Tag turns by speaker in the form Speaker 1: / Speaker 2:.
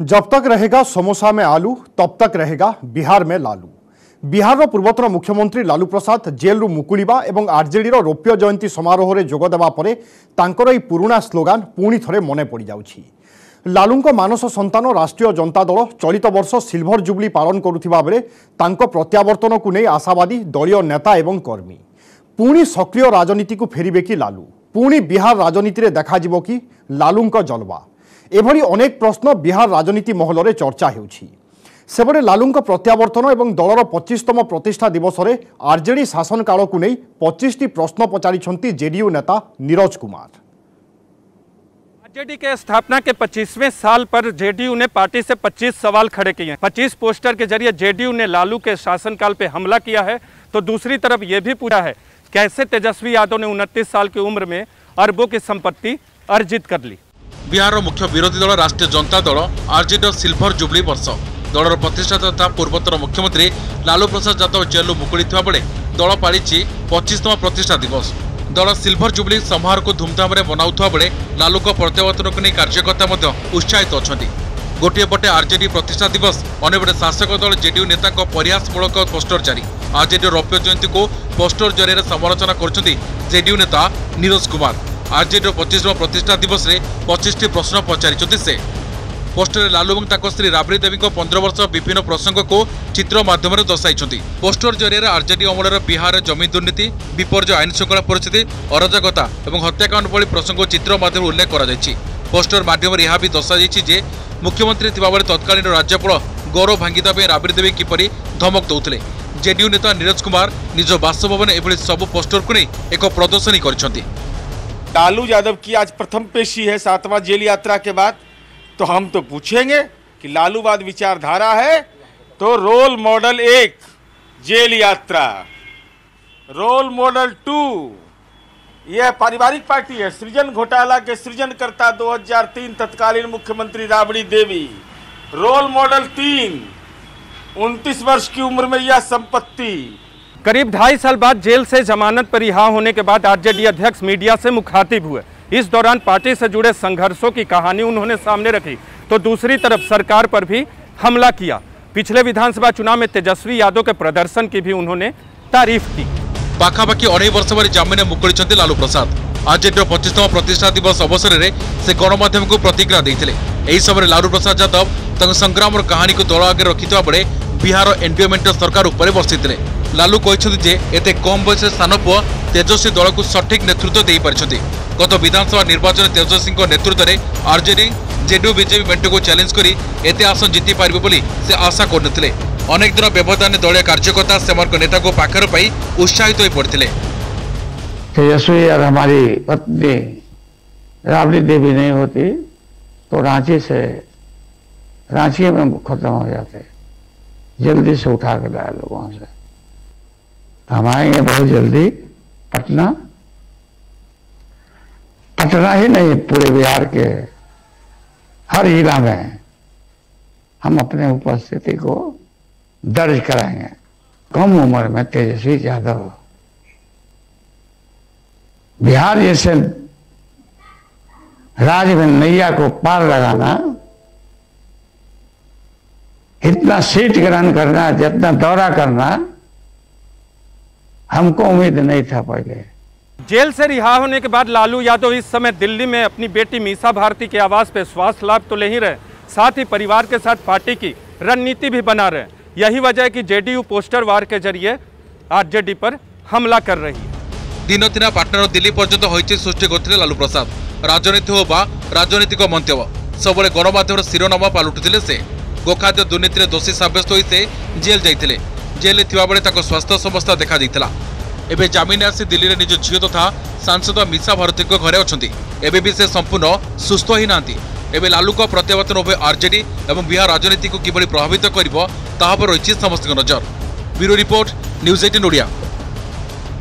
Speaker 1: जब तक रहेगा समोसा में आलू तब तक रहेगा बिहार में लालू ବିହାରର ପୂର୍ବତନ ମୁଖ୍ୟମନ୍ତ୍ରୀ ଲାଲୁ ପ୍ରସାଦ ଜେଲ୍ରୁ ମୁକୁଳିବା ଏବଂ ଆର୍ଜେଡିର ରୌପ୍ୟ ଜୟନ୍ତୀ ସମାରୋହରେ ଯୋଗ ଦେବା ପରେ ତାଙ୍କର ଏହି ପୁରୁଣା ସ୍ଲୋଗାନ ପୁଣି ଥରେ ମନେ ପଡ଼ିଯାଉଛି ଲାଲୁଙ୍କ ମାନସ ସନ୍ତାନ ରାଷ୍ଟ୍ରୀୟ ଜନତା ଦଳ ଚଳିତ ବର୍ଷ ସିଲଭର ଜୁବଲି ପାଳନ କରୁଥିବା ବେଳେ ତାଙ୍କ ପ୍ରତ୍ୟାବର୍ତ୍ତନକୁ ନେଇ ଆଶାବାଦୀ ଦଳୀୟ ନେତା ଏବଂ କର୍ମୀ ପୁଣି ସକ୍ରିୟ ରାଜନୀତିକୁ ଫେରିବେ କି ଲାଲୁ ପୁଣି ବିହାର ରାଜନୀତିରେ ଦେଖାଯିବ କି ଲାଲୁଙ୍କ ଜଲବା ଏଭଳି ଅନେକ ପ୍ରଶ୍ନ ବିହାର ରାଜନୀତି ମହଲରେ ଚର୍ଚ୍ଚା ହେଉଛି ସେପଟେ ଲାଲୁଙ୍କ ପ୍ରତ୍ୟାବର୍ତ୍ତନ ଏବଂ ଦଳର ପଚିଶତମ ପ୍ରତିଷ୍ଠା ଦିବସରେ ଆର୍ଜେଡି ଶାସନ କାଳକୁ ନେଇ ପଚିଶଟି ପ୍ରଶ୍ନ ପଚାରିଛନ୍ତି ଜେଡିୟୁ ନେତା ନିରଜ କୁମାର
Speaker 2: आरजेडी के स्थापना के 25वें साल पर जेडीयू ने पार्टी से 25 सवाल खड़े किए हैं 25 पोस्टर के जरिए जेडीयू ने लालू के शासनकाल पे हमला किया है तो दूसरी तरफ ये भी पूछा है कैसे तेजस्वी यादव ने उनतीस साल की उम्र में अरबों की संपत्ति अर्जित कर ली
Speaker 3: ବିହାରର ମୁଖ୍ୟ ବିରୋଧୀ ଦଳ ରାଷ୍ଟ୍ରୀୟ ଜନତା ଦଳ ଆର୍ଜେଡିର ସିଲଭର ଜୁବଲି ବର୍ଷ ଦଳର ପ୍ରତିଷ୍ଠାତା ତଥା ପୂର୍ବତନ ମୁଖ୍ୟମନ୍ତ୍ରୀ ଲାଲୁ ପ୍ରସାଦ ଯାଦବ ଜେଲ୍ରୁ ମୁକୁଳିଥିବା ବେଳେ ଦଳ ପାଳିଛି ପଚିଶତମ ପ୍ରତିଷ୍ଠା ଦିବସ ଦଳ ସିଲଭର ଜୁବଲି ସମାରୋହକୁ ଧୁମଧାମରେ ମନାଉଥିବା ବେଳେ ଲାଲୁଙ୍କ ପ୍ରତ୍ୟାବର୍ତ୍ତନକୁ ନେଇ କାର୍ଯ୍ୟକର୍ତ୍ତା ମଧ୍ୟ ଉତ୍ସାହିତ ଅଛନ୍ତି ଗୋଟିଏ ପଟେ ଆର୍ଜେଡି ପ୍ରତିଷ୍ଠା ଦିବସ ଅନ୍ୟପଟେ ଶାସକ ଦଳ ଜେଡିୟୁ ନେତାଙ୍କ ପରିହାସମୂଳକ ପୋଷ୍ଟର ଜାରି ଆର୍ଜେଡିର ରୌପ୍ୟ ଜୟନ୍ତୀକୁ ପୋଷ୍ଟର ଜରିଆରେ ସମାଲୋଚନା କରୁଛନ୍ତି ଜେଡିୟୁ ନେତା ନିରୋଜ କୁମାର ଆର୍ଜେଡିର ପଚିଶତମ ପ୍ରତିଷ୍ଠା ଦିବସରେ ପଚିଶଟି ପ୍ରଶ୍ନ ପଚାରିଛନ୍ତି ସେ ପୋଷ୍ଟରରେ ଲାଲୁ ଏବଂ ତାଙ୍କ ସ୍ତ୍ରୀ ରାବଡି ଦେବୀଙ୍କ ପନ୍ଦର ବର୍ଷ ବିଭିନ୍ନ ପ୍ରସଙ୍ଗକୁ ଚିତ୍ର ମାଧ୍ୟମରେ ଦର୍ଶାଇଛନ୍ତି। ପୋଷ୍ଟର ଜରିଆରେ ଆର୍ଜେଡି ଅମଳର ବିହାରରେ ଜମି ଦୁର୍ନୀତି ବିପର୍ଯ୍ୟୟ ଆଇନ ଶୃଙ୍ଖଳା ପରିସ୍ଥିତି ଅରାଜକତା ଏବଂ ହତ୍ୟାକାଣ୍ଡ ଭଳି ପ୍ରସଙ୍ଗକୁ ଚିତ୍ର ମାଧ୍ୟମରେ ଉଲ୍ଲେଖ କରାଯାଇଛି। ପୋଷ୍ଟର ମାଧ୍ୟମରେ ଏହା ବି ଦର୍ଶାଯାଇଛି ଯେ ମୁଖ୍ୟମନ୍ତ୍ରୀ ଥିବାବେଳେ ତତ୍କାଳୀନ ରାଜ୍ୟପାଳ ଗୌରବ ଭାଙ୍ଗିଦେବା ପାଇଁ ରାବଡି ଦେବୀ କିପରି ଧମକ ଦେଉଥିଲେ। ଜେଡିୟୁ ନେତା ନିରଜ କୁମାର ନିଜ ବାସଭବନରେ ଏଭଳି ସବୁ ପୋଷ୍ଟରକୁ ନେଇ ଏକ ପ୍ରଦର୍ଶନୀ କରିଛନ୍ତି।
Speaker 4: लालू यादव की आज प्रथम पेशी है, सातवां जेल यात्रा के बाद। तो हम तो पूछेंगे कि लालूवाद विचारधारा है तो रोल मॉडल एक, जेल यात्रा। रोल मॉडल टू यह पारिवारिक पार्टी है, सृजन घोटाला के सृजनकर्ता 2003 तत्कालीन मुख्यमंत्री राबड़ी देवी। रोल मॉडल तीन 29 वर्ष की उम्र में यह संपत्ति।
Speaker 2: करीब ढाई साल बाद जेल से जमानत पर रिहा होने के बाद आरजेडी अध्यक्ष मीडिया से मुखातिब हुए। इस दौरान पार्टी से जुड़े संघर्षों की कहानी उन्होंने सामने रखी तो दूसरी तरफ़ सरकार पर भी हमला किया। पिछले विधानसभा चुनाव में तेजस्वी यादव के प्रदर्शन की भी उन्होंने तारीफ़ की।
Speaker 3: पाखापाखि अढ़ाई वर्ष पर ज़मीन मुकोड़ी लालू प्रसाद। आरजेडी पचीसतम प्रतिष्ठा दिवस अवसर में से गणमाध्यम को प्रतिक्रिया समय लालू प्रसाद यादव तक संग्राम कहानी को दल आगे रखि बेले ବିହାର ଏନ୍ଡିଏ ମେଣ୍ଟ ସରକାର ଉପରେ ବର୍ଷିଥିଲେ ଲାଲୁ କହିଛନ୍ତି ଯେ ଏତେ କମ୍ ବୟସରେ ସାନ ପୁଅ ତେଜସ୍ୱୀ ଦଳକୁ ସଠିକ୍ ନେତୃତ୍ୱ ଦେଇପାରିଛନ୍ତି ଗତ ବିଧାନସଭା ନିର୍ବାଚନରେ ତେଜସ୍ୱୀଙ୍କ ନେତୃତ୍ୱରେ ଆର୍ଜେଡି ଜେଡିୟୁ ବିଜେପି ମେଣ୍ଟକୁ ଚ୍ୟାଲେଞ୍ଜ କରି ଏତେ ଆସନ ଜିତିପାରିବେ ବୋଲି ସେ ଆଶା କରୁନଥିଲେ ଅନେକ ଦିନ ବ୍ୟବଧାନରେ ଦଳୀୟ କାର୍ଯ୍ୟକର୍ତ୍ତା ସେମାନଙ୍କ ନେତାଙ୍କୁ ପାଖରେ ପାଇ ଉତ୍ସାହିତ ହୋଇ ପଡ଼ିଥିଲେ
Speaker 5: तेजस्वी और हमारी पत्नी राबड़ी देवी नहीं होती तो रांची से रांची में खत्म हो जाते जल्दी से उठा कर लोग वहाँ से। हम आएँगे बहुत जल्दी, पटना। पटना ही नहीं, पूरे बिहार के हर जिला में हम अपने उपस्थिति को दर्ज कराएँगे। कम उम्र में तेजस्वी यादव। बिहार जैसे राज्य में नैया को पार लगाना इतना सीट ग्रहण करना जितना दौरा करना हमको उम्मीद नहीं था पहले।
Speaker 2: जेल से रिहा होने के बाद लालू यादव इस समय दिल्ली में अपनी बेटी मीसा भारती के आवास पे स्वास्थ्य लाभ तो ले ही रहे साथ ही परिवार के साथ पार्टी की रणनीति भी बना रहे। यही वजह है कि जेडीयू पोस्टर वार के ज़रिए आरजेडी पर हमला कर रही
Speaker 3: दिन तीन पाटनार दिल्ली पर्यटन हो सृष्टि करते लालू प्रसाद। राजनीति हो बा राजनीतिक मंत्य सब गणमाध्यम शिरोनामा पालटुले से। ଗୋଖାଦ୍ୟ ଦୁର୍ନୀତିରେ ଦୋଷୀ ସାବ୍ୟସ୍ତ ହୋଇ ସେ ଜେଲ୍ ଯାଇଥିଲେ। ଜେଲ୍ରେ ଥିବାବେଳେ ତାଙ୍କ ସ୍ୱାସ୍ଥ୍ୟ ସମସ୍ୟା ଦେଖାଦେଇଥିଲା। ଏବେ ଜାମିନରେ ଆସି ଦିଲ୍ଲୀରେ ନିଜ ଝିଅ ତଥା ସାଂସଦ ମିଶା ଭାରତୀଙ୍କ ଘରେ ଅଛନ୍ତି। ଏବେ ବି ସେ ସମ୍ପୂର୍ଣ୍ଣ ସୁସ୍ଥ ହୋଇନାହାନ୍ତି। ଏବେ ଲାଲୁଙ୍କ ପ୍ରତ୍ୟାବର୍ତ୍ତନ ଉଭୟ ଆର୍ଜେଡି ଏବଂ ବିହାର ରାଜନୀତିକୁ କିଭଳି ପ୍ରଭାବିତ କରିବ ତାହା ଉପରେ ରହିଛି ସମସ୍ତଙ୍କ ନଜର। Bureau report news eighteen Odia.